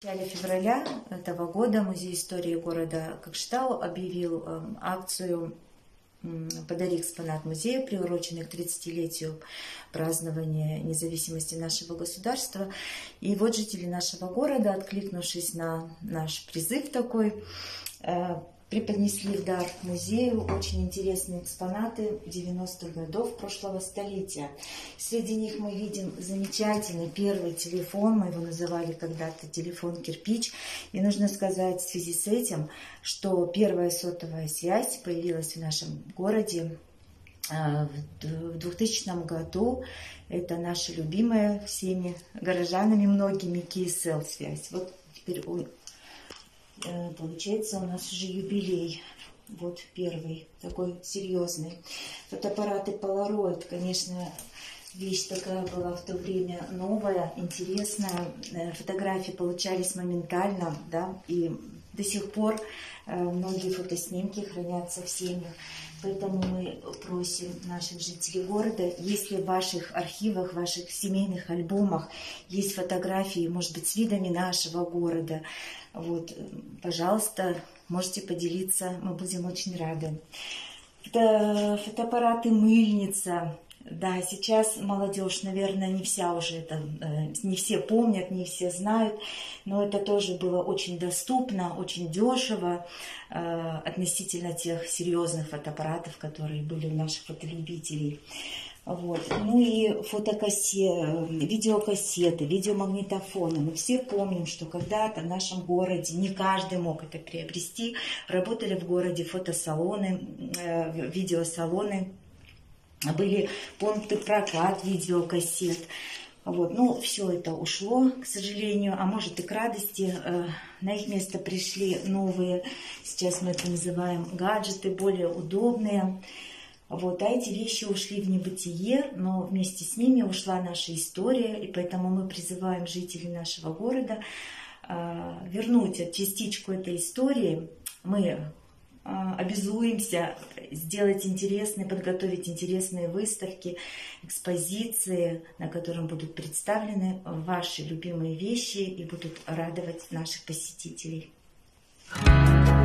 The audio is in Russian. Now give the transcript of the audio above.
В начале февраля этого года Музей истории города Кокштау объявил эм, акцию «Подари экспонат музея», приуроченный к 30-летию празднования независимости нашего государства. И вот жители нашего города, откликнувшись на наш призыв такой, э, преподнесли в дар музею очень интересные экспонаты 90-х годов прошлого столетия. Среди них мы видим замечательный первый телефон, мы его называли когда-то телефон кирпич. И нужно сказать в связи с этим, что первая сотовая связь появилась в нашем городе а, в 2000 году. Это наша любимая всеми горожанами многими KSL связь. Вот теперь получается у нас уже юбилей. Вот первый, такой серьезный. Фотоаппараты Polaroid, конечно, вещь такая была в то время новая, интересная. Э, фотографии получались моментально, да, и до сих пор э, многие фотоснимки хранятся в семьях. Поэтому мы просим наших жителей города, если в ваших архивах, в ваших семейных альбомах есть фотографии, может быть, с видами нашего города, вот, пожалуйста, можете поделиться, мы будем очень рады. Это фотоаппараты мыльница, да, сейчас молодежь, наверное, не вся уже это, э, не все помнят, не все знают, но это тоже было очень доступно, очень дешево э, относительно тех серьезных фотоаппаратов, которые были у наших фотолюбителей. Вот. Ну и фотокассеты, видеокассеты, видеомагнитофоны. Мы все помним, что когда-то в нашем городе, не каждый мог это приобрести, работали в городе фотосалоны, э, видеосалоны, были пункты прокат видеокассет. Вот. Ну, все это ушло, к сожалению, а может и к радости. Э, на их место пришли новые, сейчас мы это называем гаджеты, более удобные. Вот, а эти вещи ушли в небытие, но вместе с ними ушла наша история, и поэтому мы призываем жителей нашего города э, вернуть частичку этой истории. Мы а, обязуемся сделать интересные, подготовить интересные выставки, экспозиции, на котором будут представлены ваши любимые вещи и будут радовать наших посетителей. Thank you.